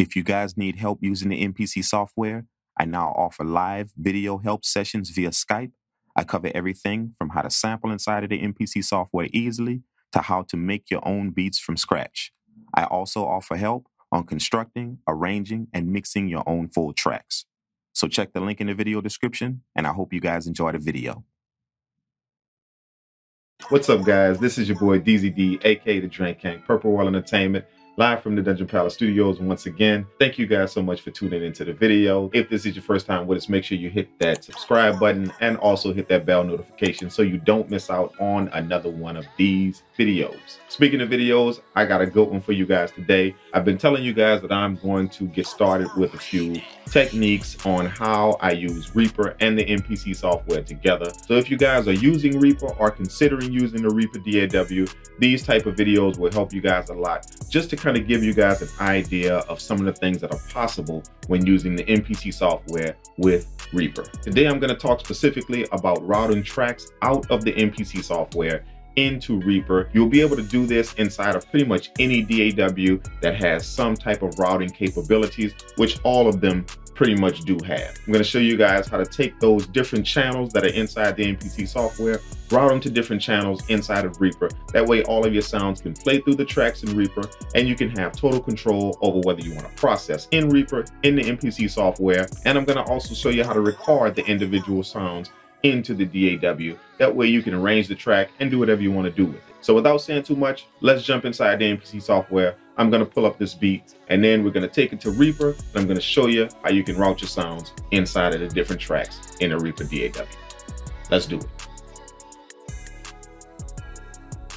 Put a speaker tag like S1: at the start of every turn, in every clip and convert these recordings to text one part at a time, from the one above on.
S1: If you guys need help using the MPC software, I now offer live video help sessions via Skype. I cover everything from how to sample inside of the MPC software easily to how to make your own beats from scratch. I also offer help on constructing, arranging, and mixing your own full tracks. So check the link in the video description, and I hope you guys enjoy the video.
S2: What's up, guys? This is your boy DZD, aka the Drank Kang, Purple World Entertainment live from the Dungeon Palace Studios. Once again, thank you guys so much for tuning into the video. If this is your first time with us, make sure you hit that subscribe button and also hit that bell notification so you don't miss out on another one of these videos. Speaking of videos, I got a good one for you guys today. I've been telling you guys that I'm going to get started with a few techniques on how I use Reaper and the MPC software together. So if you guys are using Reaper or considering using the Reaper DAW, these type of videos will help you guys a lot just to kind of give you guys an idea of some of the things that are possible when using the MPC software with Reaper. Today I'm going to talk specifically about routing tracks out of the MPC software into Reaper. You'll be able to do this inside of pretty much any DAW that has some type of routing capabilities, which all of them pretty much do have. I'm going to show you guys how to take those different channels that are inside the MPC software, route them to different channels inside of Reaper. That way all of your sounds can play through the tracks in Reaper and you can have total control over whether you want to process in Reaper, in the MPC software. And I'm going to also show you how to record the individual sounds into the DAW. That way you can arrange the track and do whatever you want to do with it. So without saying too much, let's jump inside the MPC software. I'm to pull up this beat and then we're to take it to Reaper and I'm to show you how you can route your sounds inside of the different tracks in a Reaper DAW. Let's do it.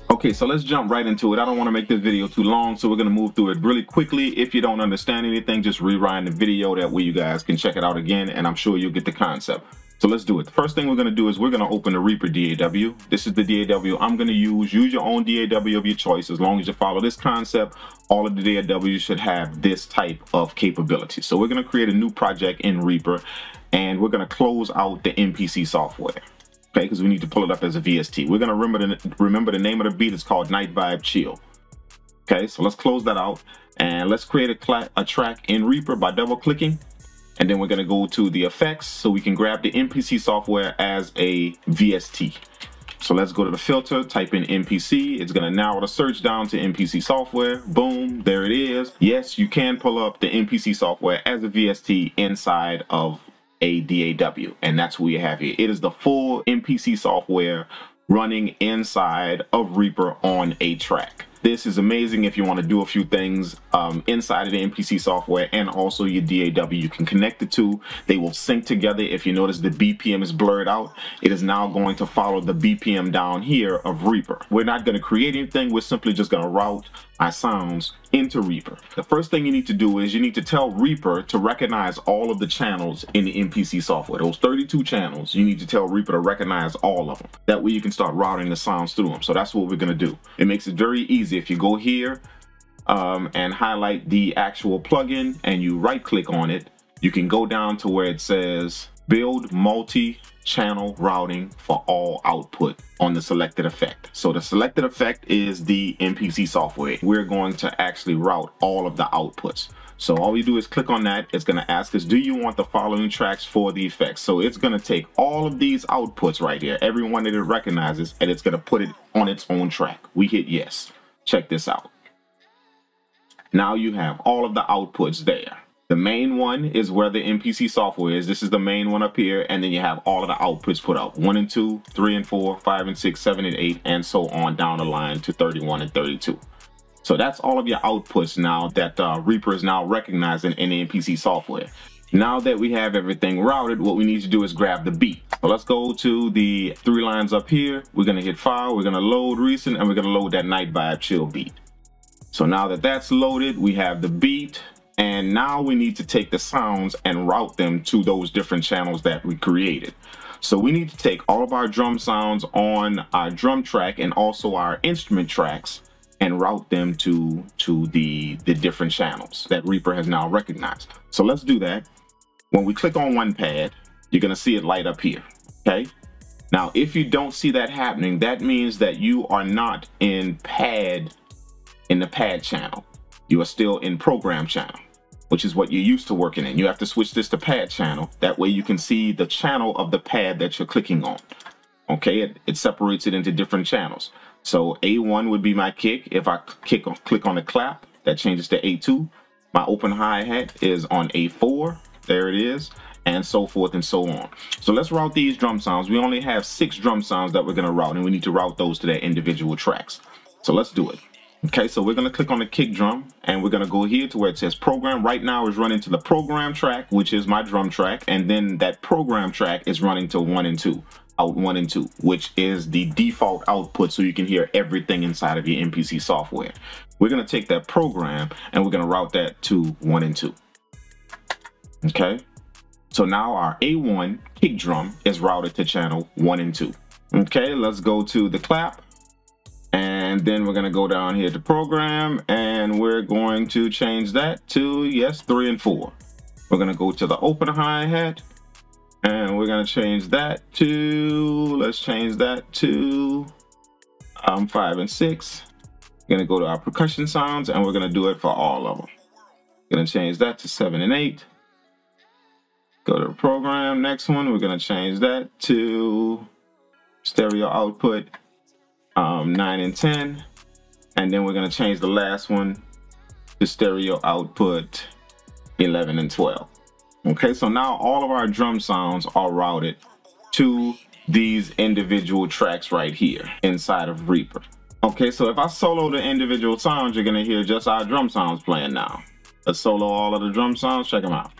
S3: Okay, so let's jump right into it. I don't want to make this video too long, so we're going to move through it really quickly. If you don't understand anything, just rewind the video. That way you guys can check it out again, and I'm sure you'll get the concept. So let's do it. The first thing we're to do is we're to open the Reaper DAW. This is the DAW I'm to use. Use your own DAW of your choice. As long as you follow this concept, all of the DAWs should have this type of capability. So we're to create a new project in Reaper and we're to close out the MPC software. Okay, because we need to pull it up as a VST. We're to remember the, remember the name of the beat. It's called Night Vibe Chill. Okay, so let's close that out and let's create a, a track in Reaper by double clicking and then we're gonna go to the effects so we can grab the MPC software as a VST. So let's go to the filter, type in MPC. It's gonna narrow the search down to MPC software. Boom, there it is. Yes, you can pull up the MPC software as a VST inside of a DAW, and that's what we have here. It is the full MPC software running inside of Reaper on a track. This is amazing if you want to do a few things um, inside of the MPC software and also your DAW. You can connect the two. They will sync together. If you notice the BPM is blurred out, it is now going to follow the BPM down here of Reaper. We're not going to create anything. We're simply just going to route sounds into Reaper. The first thing you need to do is you need to tell Reaper to recognize all of the channels in the MPC software. Those 32 channels, you need to tell Reaper to recognize all of them. That way you can start routing the sounds through them. So that's what we're gonna do. It makes it very easy. If you go here um, and highlight the actual plugin and you right click on it, you can go down to where it says build multi channel routing for all output on the selected effect. So the selected effect is the MPC software. We're going to actually route all of the outputs. So all you do is click on that. It's going to ask us, do you want the following tracks for the effects? So it's going to take all of these outputs right here, every one that it recognizes, and it's going to put it on its own track. We hit yes. Check this out. Now you have all of the outputs there. The main one is where the MPC software is. This is the main one up here. And then you have all of the outputs put out. 1 and 2, 3 and 4, 5 and 6, 7 and 8, and so on down the line to 31 and 32. So that's all of your outputs now that uh, Reaper is now recognizing in the MPC software. Now that we have everything routed, what we need to do is grab the beat. So let's go to the three lines up here. We're gonna hit file, we're gonna load recent, and we're gonna load that night vibe chill beat. So now that that's loaded, we have the beat, and now we need to take the sounds and route them to those different channels that we created. So we need to take all of our drum sounds on our drum track and also our instrument tracks and route them to, to the, the different channels that Reaper has now recognized. So let's do that. When we click on one pad, you're gonna see it light up here, okay? Now, if you don't see that happening, that means that you are not in pad, in the pad channel. You are still in program channel which is what you're used to working in. You have to switch this to pad channel. That way you can see the channel of the pad that you're clicking on. Okay, it, it separates it into different channels. So A1 would be my kick. If I kick on, click on the clap, that changes to A2. My open hi-hat is on A4. There it is and so forth and so on. So let's route these drum sounds. We only have six drum sounds that we're going to route and we need to route those to their individual tracks. So let's do it. Okay, so we're to click on the kick drum and we're to go here to where it says program. Right now is running to the program track, which is my drum track. And then that program track is running to one and two, out one and two, which is the default output so you can hear everything inside of your MPC software. We're to take that program and we're to route that to one and two. Okay, so now our A1 kick drum is routed to channel one and two. Okay, let's go to the clap and then we're to go down here to program and we're going to change that to, yes, three and four. We're to go to the open hi-hat and we're to change that to, let's change that to um, five and six. We're to go to our percussion sounds and we're to do it for all of them. To change that to seven and eight. Go to program. Next one, we're to change that to stereo output um, 9 and 10. And then we're going to change the last one to stereo output 11 and 12. Okay, so now all of our drum sounds are routed to these individual tracks right here inside of Reaper. Okay, so if I solo the individual sounds, you're gonna hear just our drum sounds playing now. Let's solo all of the drum sounds, check them out.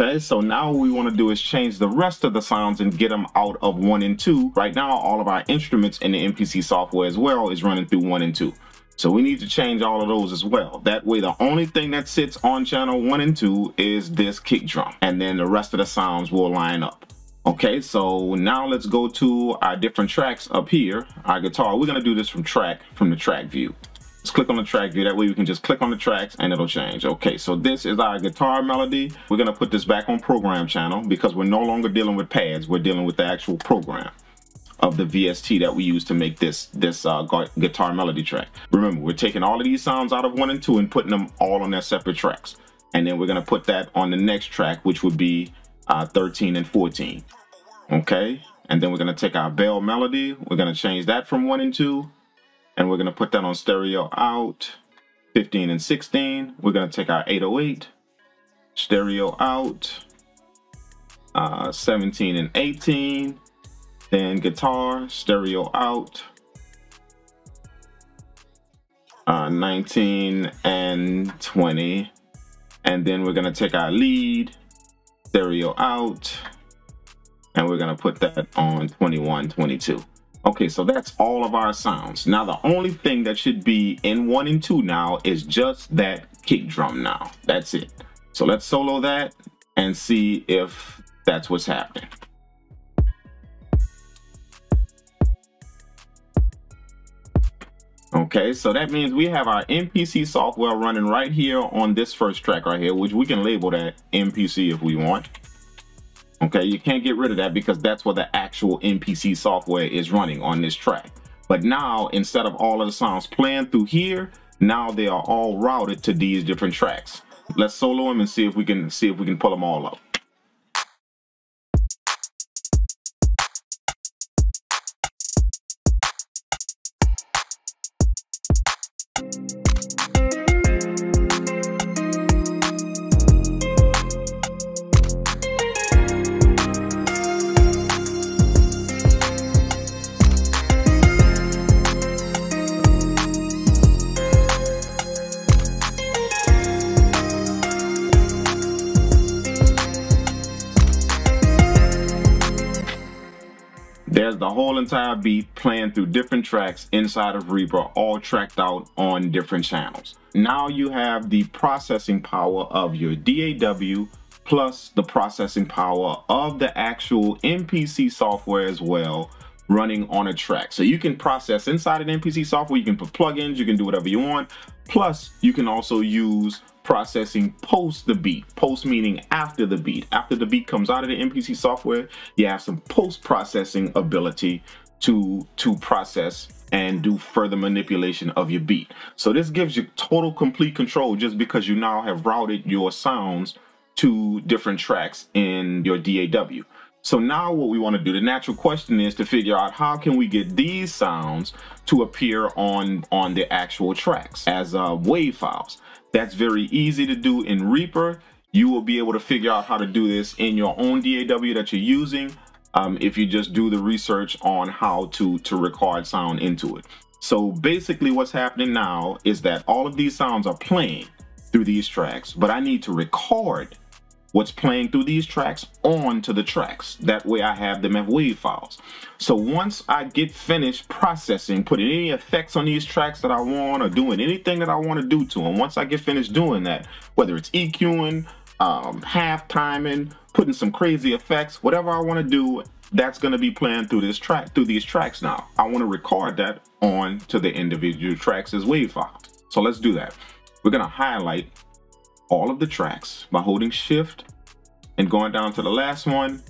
S3: Okay, so now what we want to do is change the rest of the sounds and get them out of one and two. Right now, all of our instruments in the MPC software as well is running through one and two. So we need to change all of those as well. That way, the only thing that sits on channel one and two is this kick drum. And then the rest of the sounds will line up. Okay, so now let's go to our different tracks up here, our guitar. We're gonna do this from track, from the track view. Let's click on the track view. That way we can just click on the tracks and it'll change. Okay, so this is our guitar melody. We're gonna put this back on program channel because we're no longer dealing with pads. We're dealing with the actual program of the VST that we use to make this this uh, guitar melody track. Remember, we're taking all of these sounds out of one and two and putting them all on their separate tracks. And then we're gonna put that on the next track, which would be uh, 13 and 14. Okay, and then we're gonna take our bell melody. We're gonna change that from one and two and we're going to put that on stereo out. 15 and 16 we're going to take our 808 stereo out. Uh, 17 and 18 then guitar stereo out. Uh, 19 and 20 and then we're going to take our lead. Stereo out. And we're going to put that on 21 22 Okay, so that's all of our sounds. Now, the only thing that should be in one and two now is just that kick drum now. That's it. So let's solo that and see if that's what's happening. Okay, so that means we have our MPC software running right here on this first track right here, which we can label that MPC if we want. Okay, you can't get rid of that because that's where the actual MPC software is running on this track. But now, instead of all of the sounds playing through here, now they are all routed to these different tracks. Let's solo them and see if we can see if we can pull them all up. Whole entire beat playing through different tracks inside of Reaper, all tracked out on different channels. Now you have the processing power of your DAW plus the processing power of the actual MPC software as well running on a track. So you can process inside an MPC software, you can put plugins, you can do whatever you want. Plus, you can also use processing post the beat. Post meaning after the beat. After the beat comes out of the MPC software, you have some post processing ability to to process and do further manipulation of your beat. So this gives you total complete control just because you now have routed your sounds to different tracks in your DAW. So now what we want to do, the natural question is to figure out how can we get these sounds to appear on, on the actual tracks as uh, WAV files. That's very easy to do in Reaper. You will be able to figure out how to do this in your own DAW that you're using um, if you just do the research on how to, to record sound into it. So basically what's happening now is that all of these sounds are playing through these tracks, but I need to record what's playing through these tracks onto the tracks. That way I have them as WAV files. So once I get finished processing, putting any effects on these tracks that I want or doing anything that I want to do to them, once I get finished doing that, whether it's EQing, um, half timing, putting some crazy effects, whatever I want to do, that's going to be playing through this track, through these tracks now. I want to record that on to the individual tracks as WAV files. So let's do that. We're going to highlight all of the tracks by holding shift and going down to the last one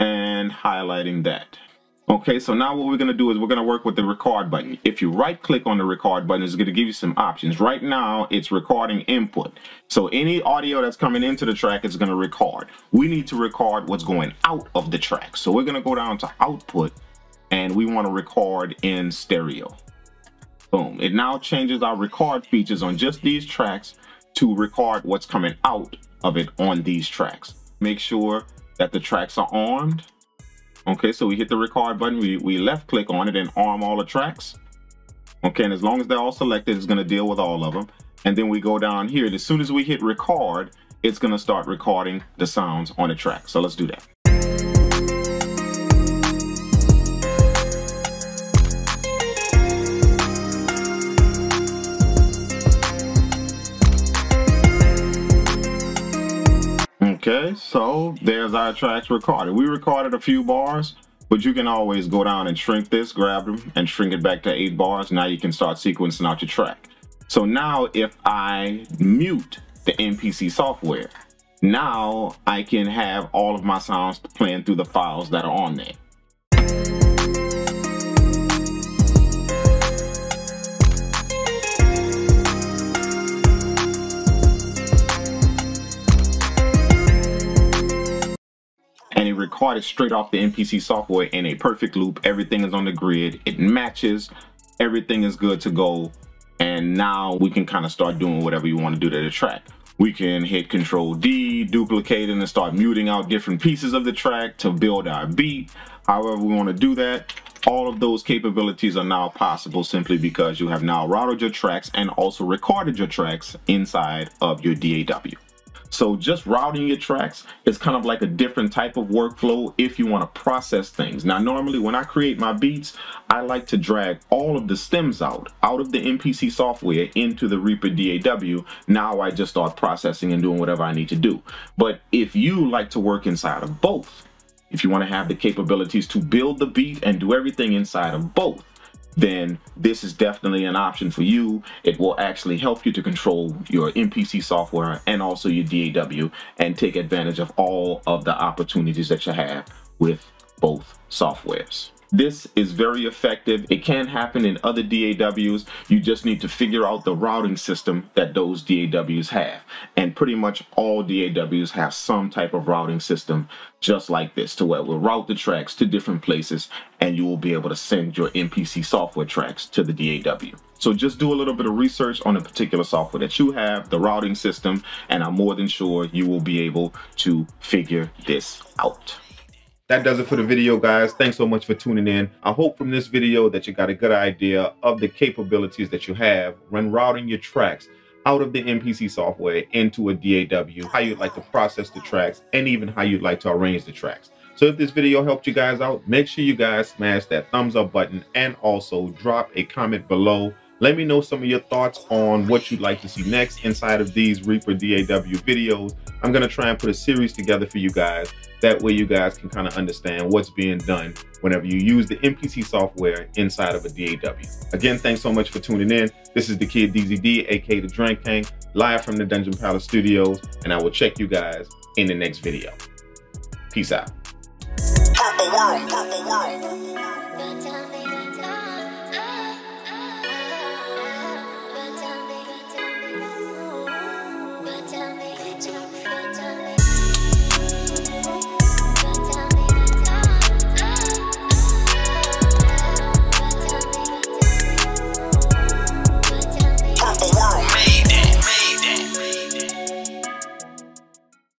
S3: and highlighting that. Okay, so now what we're gonna do is we're gonna work with the record button. If you right click on the record button, it's gonna give you some options. Right now, it's recording input. So any audio that's coming into the track is gonna record. We need to record what's going out of the track. So we're gonna go down to output and we wanna record in stereo. Boom, it now changes our record features on just these tracks to record what's coming out of it on these tracks. Make sure that the tracks are armed. Okay, so we hit the record button, we, we left click on it and arm all the tracks. Okay, and as long as they're all selected, it's gonna deal with all of them. And then we go down here, as soon as we hit record, it's gonna start recording the sounds on the track. So let's do that. So there's our tracks recorded. We recorded a few bars, but you can always go down and shrink this, grab them, and shrink it back to eight bars. Now you can start sequencing out your track. So now if I mute the MPC software, now I can have all of my sounds playing through the files that are on there. Recorded straight off the MPC software in a perfect loop. Everything is on the grid. It matches. Everything is good to go. And now we can kind of start doing whatever you want to do to the track. We can hit Control D, duplicate and start muting out different pieces of the track to build our beat. However we want to do that, all of those capabilities are now possible simply because you have now routed your tracks and also recorded your tracks inside of your DAW. So just routing your tracks is kind of like a different type of workflow if you want to process things. Now, normally when I create my beats, I like to drag all of the stems out, out of the MPC software into the Reaper DAW. Now I just start processing and doing whatever I need to do. But if you like to work inside of both, if you want to have the capabilities to build the beat and do everything inside of both, then this is definitely an option for you. It will actually help you to control your MPC software and also your DAW and take advantage of all of the opportunities that you have with both softwares. This is very effective. It can happen in other DAWs. You just need to figure out the routing system that those DAWs have. And pretty much all DAWs have some type of routing system just like this to where we'll route the tracks to different places and you will be able to send your MPC software tracks to the DAW. So just do a little bit of research on the particular software that you have, the routing system, and I'm more than sure you will be able to figure this out
S2: that does it for the video guys. Thanks so much for tuning in. I hope from this video that you got a good idea of the capabilities that you have when routing your tracks out of the mpc software into a daw how you'd like to process the tracks and even how you'd like to arrange the tracks. So if this video helped you guys out make sure you guys smash that thumbs up button and also drop a comment below let me know some of your thoughts on what you'd like to see next inside of these Reaper DAW videos. I'm going to try and put a series together for you guys. That way you guys can kind of understand what's being done whenever you use the MPC software inside of a DAW. Again, thanks so much for tuning in. This is the kid DZD, aka the Drank Kang, live from the Dungeon Palace Studios, and I will check you guys in the next video. Peace out.
S4: but tell me